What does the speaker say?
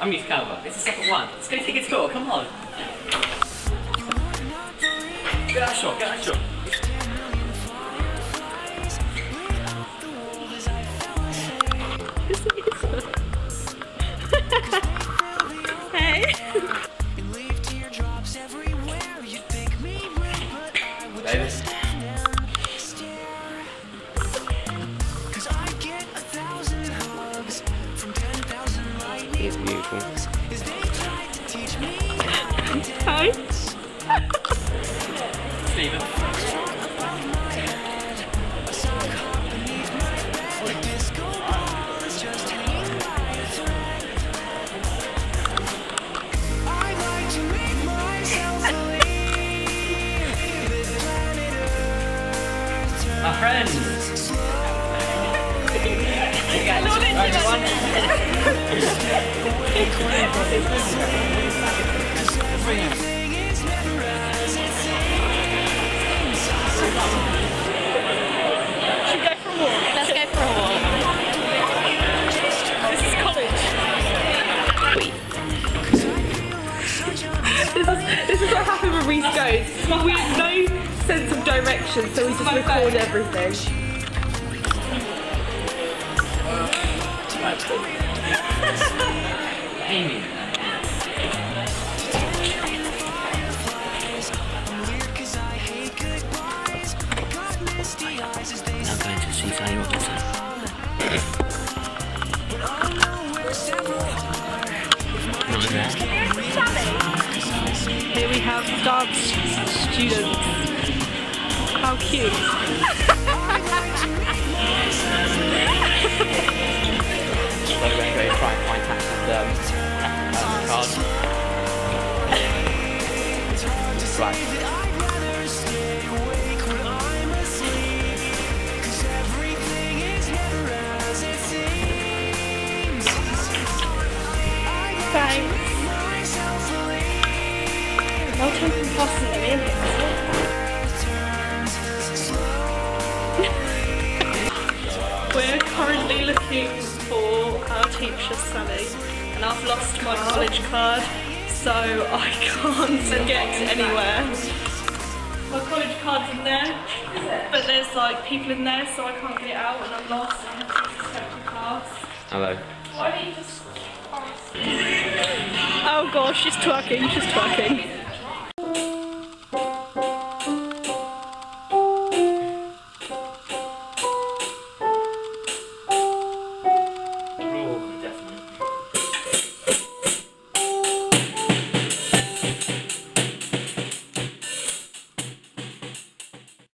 I'm Miss Calver. It's the second one. Let's go take a tour. Come on. Get that shot. Get that shot. It's beautiful. Hi. Stephen. Our friends. Everyone. Should we go for a walk? Let's go for a walk. This is college. this, is, this is what happens when Reece goes. We have no sense of direction, so we just record everything. Amy. Now going to see Sally Robinson. Here we have dance students. How cute. Right. Thanks. I'll try and pass them in. We're currently looking for our teacher Sally and I've lost my oh. college card so I can't get anywhere. My college card's in there but there's like people in there so I can't get it out and I'm lost and I have to step to class. Hello. Why don't you just Oh gosh, she's twerking, she's twerking.